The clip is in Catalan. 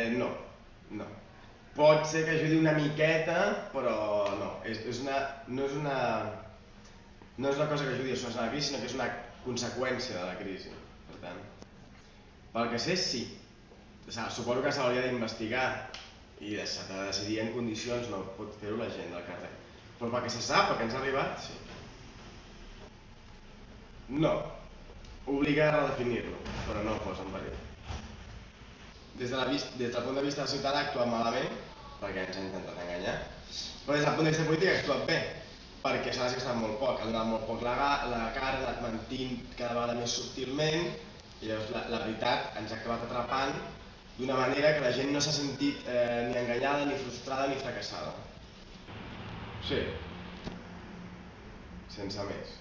Eh, no, no. Pot ser que ajudi una miqueta, però no. És, és una, no, és una, no és una cosa que ajudi a solucionar la crisi, sinó que és una conseqüència de la crisi. Per tant, pel que sé, sí. O sigui, suposo que s'hauria d'investigar i s'ha de decidir en condicions, no pot fer-ho la gent del carrer. Però pel que se sap, pel que ens ha arribat, sí. No, obliga a redefinir-lo, però no el posa en perill. Des, de la vist, des del punt de vista ciutadà ha actuat malament, perquè ens ha intentat enganyar, però des del punt de vista polític ha actuat bé, perquè s'ha desgastat molt poc, ha donat molt poc la, la cara, ha anat mentint cada vegada més subtilment, i llavors la, la veritat ens ha acabat atrapant d'una manera que la gent no s'ha sentit eh, ni enganyada, ni frustrada, ni fracassada. Sí. Sense més.